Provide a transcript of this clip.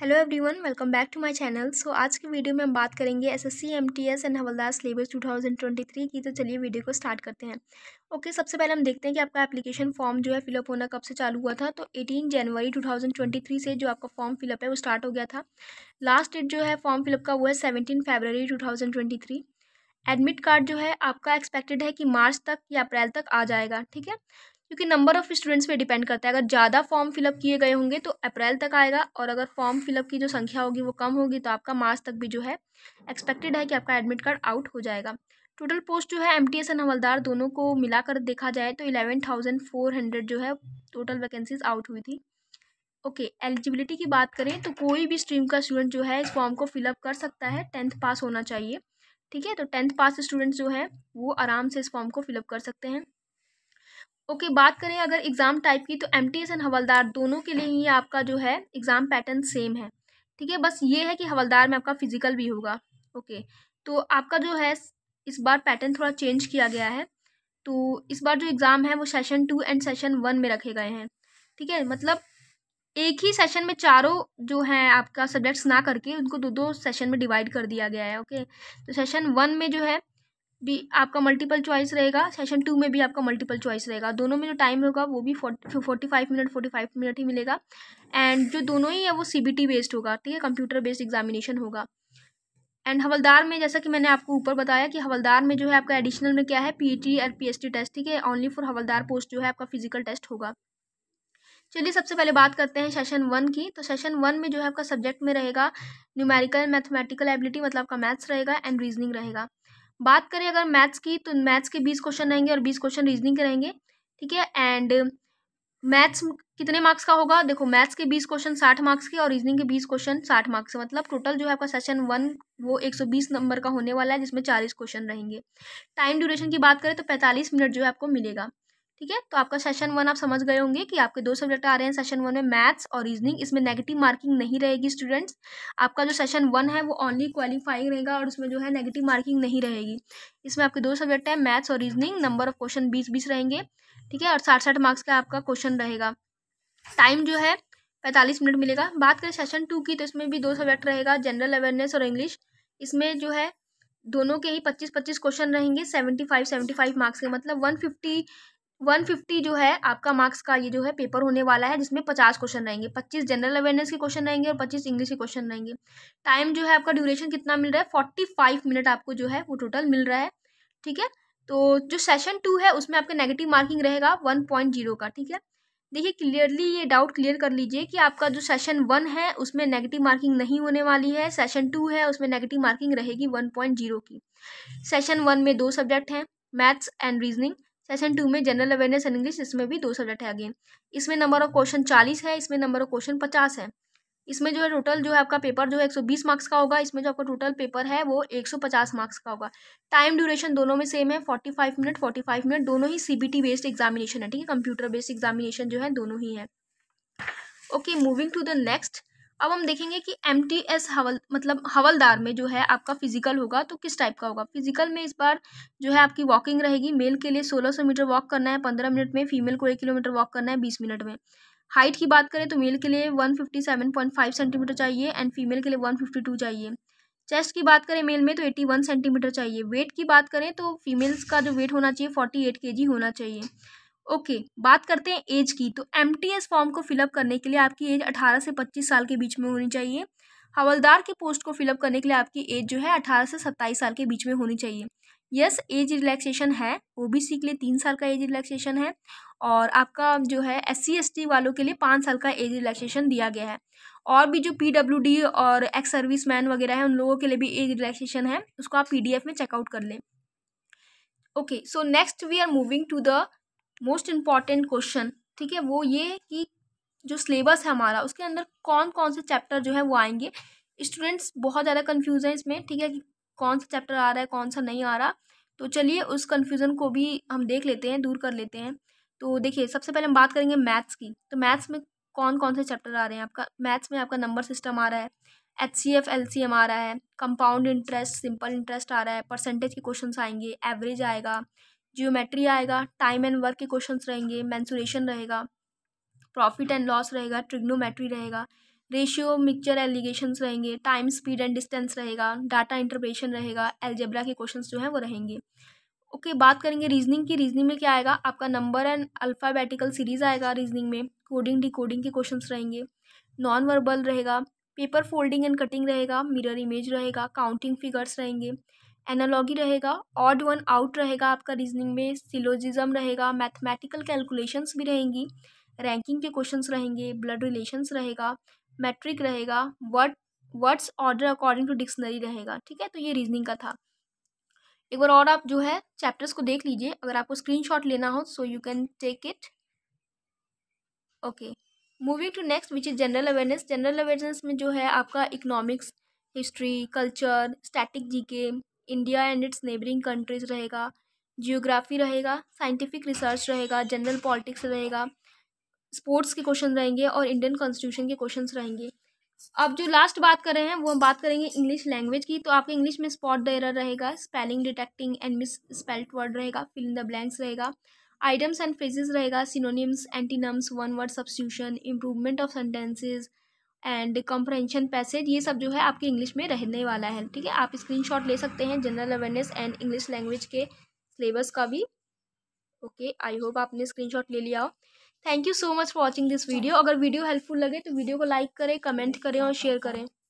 Hello everyone welcome back to my channel so आज की video में हम बात करेंगे SSC MTS and Havaldar syllabus 2023 की। तो चलिए वीडियो को स्टार्ट करते हैं। ओके okay, सबसे पहले हम देखते हैं कि आपका एप्लीकेशन फॉर्म जो है फिलअप होना कब से चालू हुआ था। तो 18 जनवरी 2023 से जो आपका फॉर्म फिलअप है वो स्टार्ट हो गया था। लास्ट डेट जो है फॉर्म फिलअप का वो है seventeen February to admit card जो है आपका एक्सपेक्टेड है कि मार्च तक या अप्रैल तक आ जाएगा ठीक है? क्योंकि नंबर ऑफ़ स्टूडेंट्स पे डिपेंड करता है। अगर ज़्यादा फॉर्म फिलअप किए गए होंगे तो अप्रैल तक आएगा और अगर फॉर्म फिलअप की जो संख्या होगी वो कम होगी तो आपका मार्च तक भी जो है एक्सपेक्टेड है कि आपका एडमिट कार्ड आउट हो जाएगा। टोटल पोस्ट जो है एम टी हवलदार दोनों को मिलाकर देखा जाए तो इलेवन थाउज़ेंड फोर हंड्रेड जो है टोटल वैकेंसीज आउट हुई थी। ओके okay, एलिजिबिलिटी की बात करें तो कोई भी स्ट्रीम का स्टूडेंट जो है इस फॉर्म को फिलअप कर सकता है। टेंथ पास होना चाहिए। ठीक है तो टेंथ पास स्टूडेंट्स जो है वो आराम से इस फॉर्म को फिलअप कर सकते हैं। ओके okay, बात करें अगर एग्ज़ाम टाइप की तो M T S and Havaldar दोनों के लिए ही आपका जो है एग्ज़ाम पैटर्न सेम है। ठीक है बस ये है कि हवलदार में आपका फ़िज़िकल भी होगा। ओके okay, तो आपका जो है इस बार पैटर्न थोड़ा चेंज किया गया है। तो इस बार जो एग्ज़ाम है वो session two and session one में रखे गए हैं। ठीक है मतलब एक ही सेशन में चारों जो हैं आपका सब्जेक्ट्स ना करके उनको दो दो सेशन में डिवाइड कर दिया गया है। Okay okay? तो सेशन वन में जो है भी आपका मल्टीपल चॉइस रहेगा। सेशन टू में भी आपका मल्टीपल चॉइस रहेगा। दोनों में जो टाइम होगा, वो भी forty five minute forty five minute ही मिलेगा। एंड जो दोनों ही है, वो सी बी टी बेस्ड होगा, ठीक है? कंप्यूटर बेस्ड एग्जामिनेशन होगा। एंड हवलदार में, जैसा कि मैंने आपको ऊपर बताया कि हवलदार में जो है, आपका एडिशनल में क्या है? पी टी और पी एस टी टेस्ट ठीक है? ओनली फॉर हवलदार पोस्ट जो है, आपका फ़िज़िकल टेस्ट होगा। चलिए, सबसे पहले बात करते हैं सेशन वन की। तो सेशन वन में जो है, आपका सब्जेक्ट में रहेगा न्यूमेरिकल मैथमेटिकल एबिलिटी मतलब आपका मैथ्स रहेगा एंड रीजनिंग रहेगा। बात करें अगर मैथ्स की तो मैथ्स के बीस क्वेश्चन रहेंगे और बीस क्वेश्चन रीजनिंग के रहेंगे, ठीक है? एंड मैथ्स कितने मार्क्स का होगा? देखो, मैथ्स के बीस क्वेश्चन साठ मार्क्स के और रीजनिंग के बीस क्वेश्चन साठ मार्क्स मतलब टोटल जो है आपका सेशन वन, वो एक सौ बीस नंबर का होने वाला है, जिसमें चालीस क्वेश्चन रहेंगे। टाइम ड्यूरेशन की बात करें तो पैंतालीस मिनट जो है आपको मिलेगा। ठीक है? तो आपका सेशन वन आप समझ गए होंगे कि आपके दो सब्जेक्ट आ रहे हैं सेशन वन में मैथ्स और रीजनिंग इसमें नेगेटिव मार्किंग नहीं रहेगी स्टूडेंट्स आपका जो सेशन वन है वो ओनली क्वालिफाइंग रहेगा और उसमें जो है नेगेटिव मार्किंग नहीं रहेगी। इसमें आपके दो सब्जेक्ट हैं मैथ्स और रीजनिंग नंबर ऑफ़ क्वेश्चन बीस बीस रहेंगे ठीक है? और साठ साठ मार्क्स का आपका क्वेश्चन रहेगा। टाइम जो है पैंतालीस मिनट मिलेगा। बात करें सेशन टू की तो इसमें भी दो सब्जेक्ट रहेगा जनरल अवेयरनेस और इंग्लिश इसमें जो है दोनों के ही पच्चीस पच्चीस क्वेश्चन रहेंगे seventy five seventy five marks के मतलब वन फिफ्टी वन फिफ्टी जो है, आपका मार्क्स का ये जो है पेपर होने वाला है, जिसमें पचास क्वेश्चन रहेंगे। पच्चीस जनरल अवेयरनेस के क्वेश्चन रहेंगे और पच्चीस इंग्लिश के क्वेश्चन रहेंगे। टाइम जो है आपका ड्यूरेशन कितना मिल रहा है? फोर्टी फाइव मिनट आपको जो है वो टोटल मिल रहा है। ठीक है? तो जो सेशन टू है, उसमें आपका नेगेटिव मार्किंग रहेगा वन पॉइंट ज़ीरो का। ठीक है? देखिए, क्लियरली ये डाउट क्लियर कर लीजिए कि आपका जो सेशन वन है, उसमें नेगेटिव मार्किंग नहीं होने वाली है। सेशन टू है, उसमें नेगेटिव मार्किंग रहेगी वन पॉइंट ज़ीरो की। सेशन वन में दो सब्जेक्ट हैं, maths and reasoning. Session two में जनरल अवेयरनेस एंड इंग्लिश इसमें भी दो सब्जेक्ट है अगेन इसमें नंबर ऑफ़ क्वेश्चन चालीस है, इसमें नंबर ऑफ़ क्वेश्चन पचास है. इसमें जो है टोटल जो है आपका पेपर जो है एक सौ बीस मार्क्स का होगा, इसमें जो आपका टोटल पेपर है वो एक सौ पचास मार्क्स का होगा. टाइम ड्यूरेशन दोनों में सेम है forty five minute forty five minute दोनों ही सीबीटी बेस्ड एग्जामिनेशन है, ठीक है? कंप्यूटर बेस्ड एग्जामिनेशन जो है दोनों ही है. Okay moving to the next अब हम देखेंगे कि एम टी एस हवल मतलब हवलदार में जो है आपका फ़िज़िकल होगा तो किस टाइप का होगा? फ़िज़िकल में इस बार जो है आपकी वॉकिंग रहेगी मेल के लिए सोलह सौ मीटर वॉक करना है, पंद्रह मिनट में फीमेल को एक किलोमीटर वॉक करना है, बीस मिनट में। हाइट की बात करें तो मेल के लिए one fifty seven point five centimetre चाहिए एंड फीमेल के लिए वन फिफ्टी टू चाहिए। चेस्ट की बात करें मेल में तो एट्टी वन सेंटीमीटर चाहिए। वेट की बात करें तो फीमेल्स का जो वेट होना चाहिए फोर्टी एट के जी होना चाहिए। ओके okay, बात करते हैं एज की। तो एमटीएस फॉर्म को फिलअप करने के लिए आपकी एज 18 से 25 साल के बीच में होनी चाहिए। हवलदार के पोस्ट को फिलअप करने के लिए आपकी एज जो है 18 से 27 साल के बीच में होनी चाहिए। यस एज रिलैक्सेशन है ओबीसी के लिए तीन साल का एज रिलैक्सेशन है और आपका जो है एस सी वालों के लिए पाँच साल का एज रिलैक्सेशन दिया गया है। और भी जो पीडब्ल्यूडी और एक्स सर्विस मैन वगैरह है उन लोगों के लिए भी एज रिलैक्सेशन है उसको आप पीडीएफ में चेकआउट कर लें। Okay so next we are moving to the most important question ठीक है? वो ये कि जो सिलेबस है हमारा, उसके अंदर कौन कौन से चैप्टर जो है वो आएँगे? स्टूडेंट्स बहुत ज़्यादा कन्फ्यूज़ हैं इसमें, ठीक है? कि कौन सा चैप्टर आ रहा है, कौन सा नहीं आ रहा। तो चलिए, उस कन्फ्यूज़न को भी हम देख लेते हैं, दूर कर लेते हैं। तो देखिए, सबसे पहले हम बात करेंगे मैथ्स की। तो मैथ्स में कौन कौन से चैप्टर आ रहे हैं आपका? मैथ्स में आपका नंबर सिस्टम आ रहा है H C F L C M आ रहा है कंपाउंड इंटरेस्ट सिंपल इंटरेस्ट आ रहा है परसेंटेज के क्वेश्चन आएँगे एवरेज आएगा जियोमेट्री आएगा टाइम एंड वर्क के क्वेश्चंस रहेंगे मैंसुरेशन रहेगा प्रॉफिट एंड लॉस रहेगा ट्रिग्नोमेट्री रहेगा रेशियो मिक्सचर एलिगेशंस रहेंगे टाइम स्पीड एंड डिस्टेंस रहेगा डाटा इंटरप्रेशन रहेगा एल्जेब्रा के क्वेश्चंस जो हैं वो रहेंगे। ओके okay, बात करेंगे रीजनिंग की। रीजनिंग में क्या आएगा? आपका नंबर एंड अल्फ़ाबेटिकल सीरीज़ आएगा रीजनिंग में। कोडिंग डिकोडिंग के क्वेश्चंस रहेंगे। नॉन वर्बल रहेगा। पेपर फोल्डिंग एंड कटिंग रहेगा। मिरर इमेज रहेगा। काउंटिंग फिगर्स रहेंगे। एनालॉगी रहेगा, ऑड वन आउट रहेगा आपका रीजनिंग में, सिलोजिज्म रहेगा, मैथमेटिकल कैलकुलेशंस भी रहेंगी, रैंकिंग के क्वेश्चंस रहेंगे, ब्लड रिलेशंस रहेगा, मैट्रिक रहेगा, word, words order according to dictionary रहेगा, ठीक है? तो ये रीजनिंग का था। एक बार और आप जो है चैप्टर्स को देख लीजिए, अगर आपको स्क्रीनशॉट लेना हो so you can take it okay moving to next which is general awareness general awareness में जो है आपका economics history culture static GK India and its neighbouring countries रहेगा जियोग्राफी रहेगा साइंटिफिक रिसर्च रहेगा जनरल पॉलिटिक्स रहेगा स्पोर्ट्स के question रहेंगे और इंडियन कॉन्स्टिट्यूशन के क्वेश्चन रहेंगे। अब जो लास्ट बात कर रहे हैं, वो हम बात करेंगे इंग्लिश लैंग्वेज की। तो आपके इंग्लिश में स्पॉट डेरर रहेगा spelling detecting and misspelt word रहेगा फिल इन द ब्लैंक्स रहेगा। आइटम्स एंड फ्रेजेस रहेगा synonyms antonyms one word substitution improvement of sentences and comprehension passage ये सब जो है आपके इंग्लिश में रहने वाला है, ठीक है? आप स्क्रीनशॉट ले सकते हैं general awareness and English language के सिलेबस का भी। ओके आई होप आपने स्क्रीनशॉट ले लिया हो। Thank you so much for watching this video अगर वीडियो हेल्पफुल लगे तो वीडियो को लाइक करें कमेंट करें और शेयर करें।